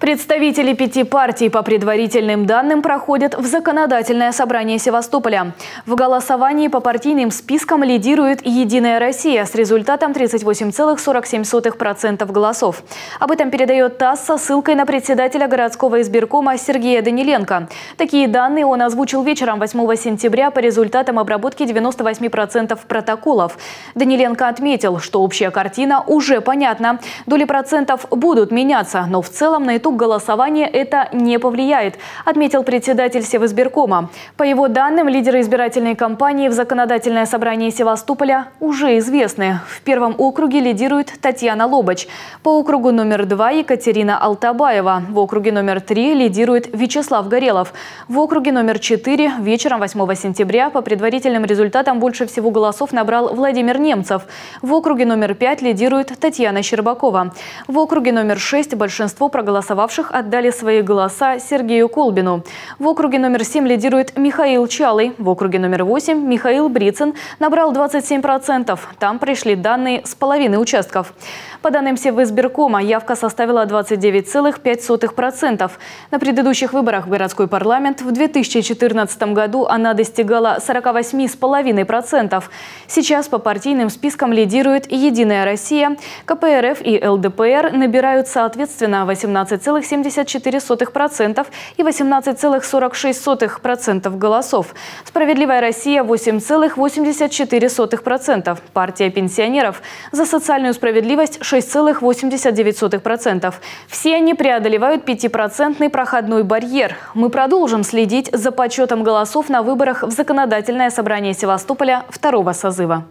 Представители пяти партий по предварительным данным проходят в законодательное собрание Севастополя. В голосовании по партийным спискам лидирует «Единая Россия» с результатом 38,47% голосов. Об этом передает ТАСС со ссылкой на председателя городского избиркома Сергея Даниленко. Такие данные он озвучил вечером 8 сентября по результатам обработки 98% протоколов. Даниленко отметил, что общая картина уже понятна. Доли процентов будут меняться, но в целом на итог итог голосования это не повлияет, отметил председатель Севизбиркома. По его данным, лидеры избирательной кампании в законодательное собрание Севастополя уже известны. В первом округе лидирует Татьяна Лобач. По округу номер два Екатерина Алтабаева. В округе номер три лидирует Вячеслав Горелов. В округе номер четыре вечером 8 сентября по предварительным результатам больше всего голосов набрал Владимир Немцев. В округе номер пять лидирует Татьяна Щербакова. В округе номер шесть большинство проголосовало голосовавших отдали свои голоса Сергею Колбину. В округе номер 7 лидирует Михаил Чалый. В округе номер 8 Михаил Брицын набрал 27%. Там пришли данные с половины участков. По данным Севизбиркома, явка составила 29,5%. На предыдущих выборах в городской парламент в 2014 году она достигала 48,5%. Сейчас по партийным спискам лидирует «Единая Россия», КПРФ и ЛДПР набирают соответственно 18,74% и 18,46% голосов. «Справедливая Россия» – 8,84%. Партия пенсионеров за социальную справедливость 6,89%. Все они преодолевают 5% проходной барьер. Мы продолжим следить за подсчетом голосов на выборах в Законодательное собрание Севастополя второго созыва.